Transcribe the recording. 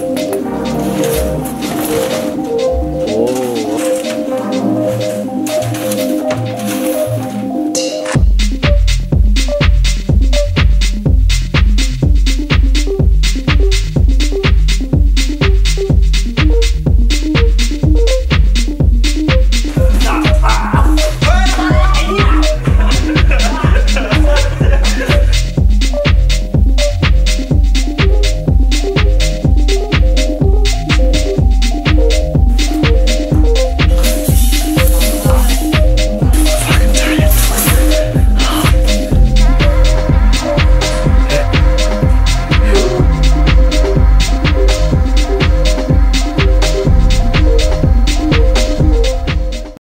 Música